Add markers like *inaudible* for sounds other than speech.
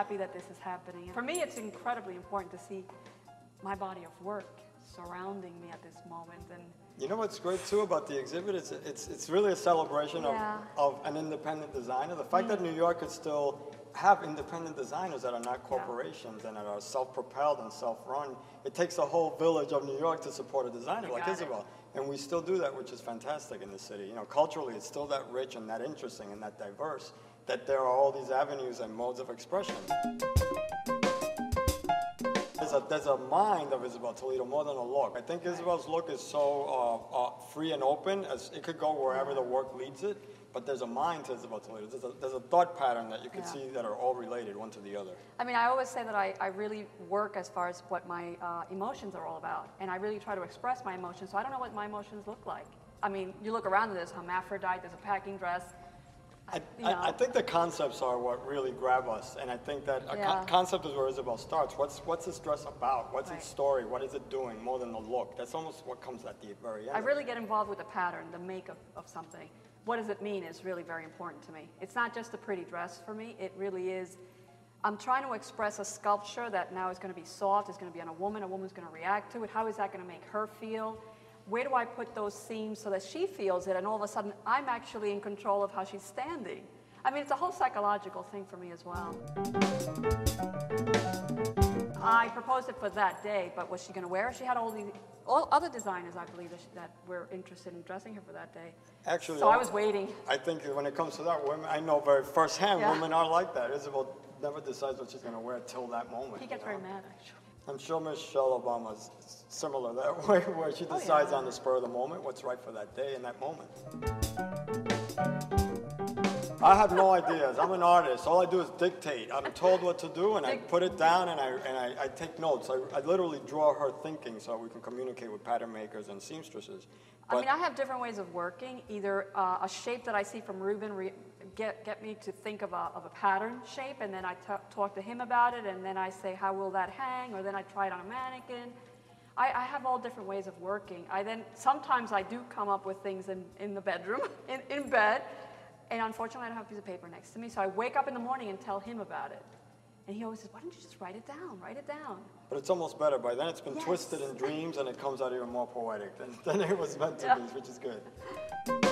happy that this is happening. For me, it's incredibly important to see my body of work surrounding me at this moment. And You know what's great too about the exhibit? It's, it's, it's really a celebration Yeah. of, of an independent designer. The fact that mm. New York could still have independent designers that are not corporations and that are self-propelled and self-run, it takes a whole village of New York to support a designer You like got it. Isabel. And we still do that, which is fantastic in the city. You know, culturally, it's still that rich and that interesting and that diverse that there are all these avenues and modes of expression. There's a, there's a mind of Isabel Toledo more than a look. I think Isabel's look is so uh, uh, free and open as it could go wherever the work leads it. But there's a mind to Isabel Toledo. There's a, there's a thought pattern that you can Yeah. see that are all related one to the other. I mean, I always say that I, I really work as far as what my uh, emotions are all about. And I really try to express my emotions. So I don't know what my emotions look like. I mean, you look around, there's hermaphrodite, there's a packing dress. I, You I, I think the concepts are what really grab us, and I think that a Yeah. con- concept is where Isabel starts. What's what's this dress about? What's Right. its story? What is it doing more than the look? That's almost what comes at the very end. I really get involved with the pattern, the make of, of something. What does it mean is really very important to me. It's not just a pretty dress for me, it really is. I'm trying to express a sculpture that now is going to be soft, it's going to be on a woman, a woman's going to react to it. How is that going to make her feel? Where do I put those seams so that she feels it and all of a sudden I'm actually in control of how she's standing? I mean, it's a whole psychological thing for me as well. I proposed it for that day, but was she going to wear it? She had all the all other designers, I believe, that, she, that were interested in dressing her for that day. Actually, so I was waiting. I think when it comes to that, women, I know very firsthand, Yeah. women are like that. Isabel never decides what she's going to wear till that moment. He gets you know? very mad, actually. I'm sure Michelle Obama's similar that way, *laughs* where she Oh, decides yeah. on the spur of the moment what's right for that day and that moment. I have no ideas. I'm an artist. All I do is dictate. I'm told what to do, and I put it down, and I and I, I take notes. I, I literally draw her thinking so we can communicate with pattern makers and seamstresses. I mean, I have different ways of working. Either uh, a shape that I see from Ruben re- get, get me to think of a, of a pattern shape, and then I talk to him about it, and then I say, how will that hang? Or then I try it on a mannequin. I, I have all different ways of working. I then, sometimes I do come up with things in, in the bedroom, *laughs* in, in bed, and unfortunately I don't have a piece of paper next to me, so I wake up in the morning and tell him about it. And he always says, why don't you just write it down, write it down. But it's almost better. By then, it's been Yes. twisted in dreams, and it comes out even more poetic than, *laughs* than it was meant to Yeah. be, which is good.